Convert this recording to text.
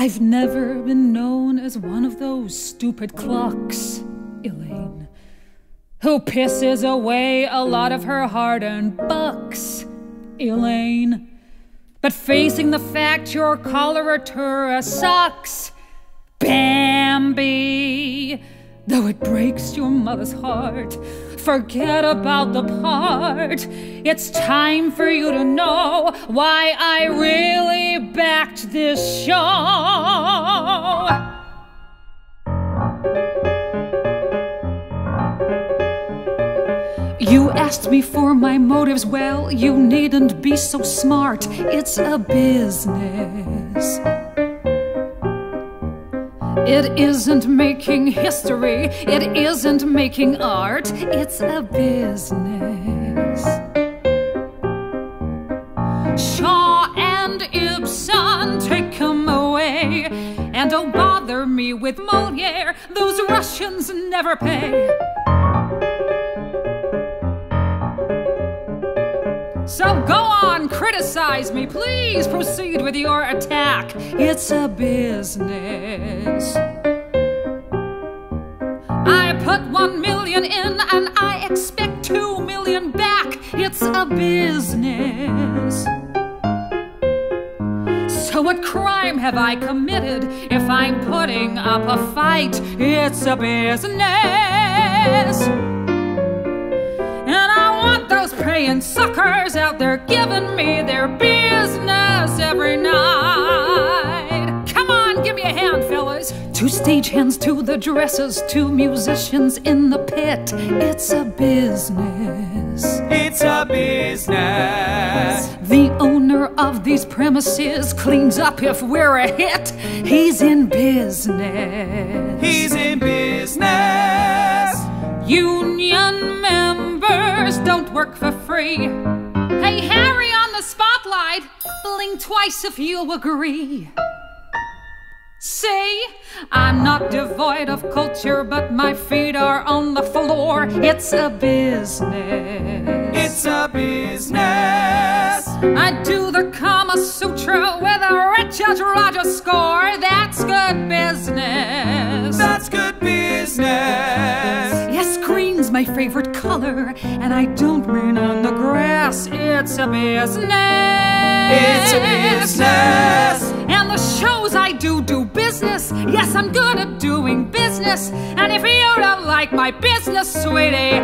I've never been known as one of those stupid clocks, Elaine, who pisses away a lot of her hard earned bucks, Elaine. But facing the fact your coloratura sucks, Bambi, though it breaks your mother's heart, forget about the part. It's time for you to know why I really backed this show. You asked me for my motives, well, you needn't be so smart. It's a business. It isn't making history, it isn't making art, it's a business. Shaw and Ibsen, take take 'em away. And don't bother me with Moliere, those Russians never pay. So go on, criticize me. Please proceed with your attack. It's a business. I put one million in and I expect two million back. It's a business. So, what crime have I committed if I'm putting up a fight? It's a business. Those praying suckers out there giving me their business every night. Come on, give me a hand, fellas. Two stagehands to the dresses, two musicians in the pit. It's a business. It's a business. The owner of these premises cleans up if we're a hit. He's in business. He's in business. You work for free. Hey, Harry on the spotlight, blink twice if you agree. See, I'm not devoid of culture, but my feet are on the floor. It's a business. It's a business. I do the Kama Sutra with a Richard Rodgers score. That's good business. My favorite color, and I don't mean on the grass. It's a business. It's a business. And the shows I do do business. Yes, I'm good at doing business. And if you don't like my business, sweetie,